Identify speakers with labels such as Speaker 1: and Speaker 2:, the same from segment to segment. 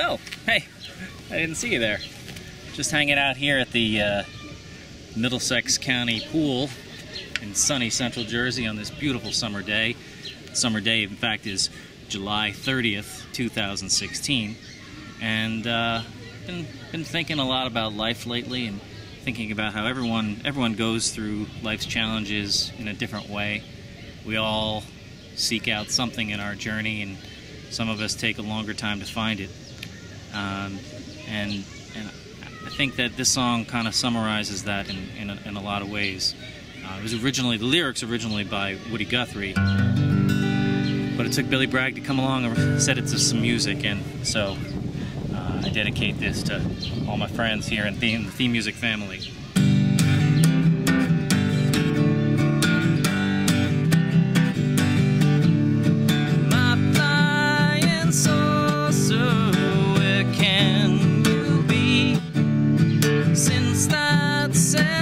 Speaker 1: Oh, hey, I didn't see you there. Just hanging out here at the uh, Middlesex County Pool in sunny central Jersey on this beautiful summer day. Summer day, in fact, is July 30th, 2016. And uh, been, been thinking a lot about life lately and thinking about how everyone, everyone goes through life's challenges in a different way. We all seek out something in our journey and some of us take a longer time to find it. Um, and, and I think that this song kind of summarizes that in, in, a, in a lot of ways. Uh, it was originally, the lyrics originally by Woody Guthrie, but it took Billy Bragg to come along and set it to some music, and so uh, I dedicate this to all my friends here in the theme music family.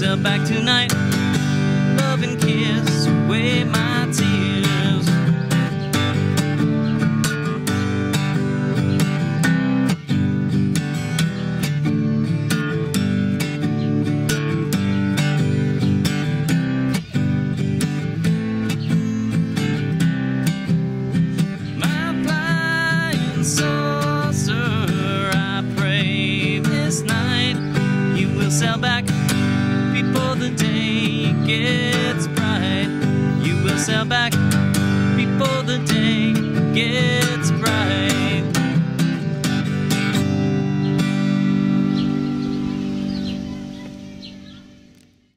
Speaker 1: sail back tonight Love and kiss away my tears. My flying saucer, I pray this night you will sail back gets bright. You will sail back before the day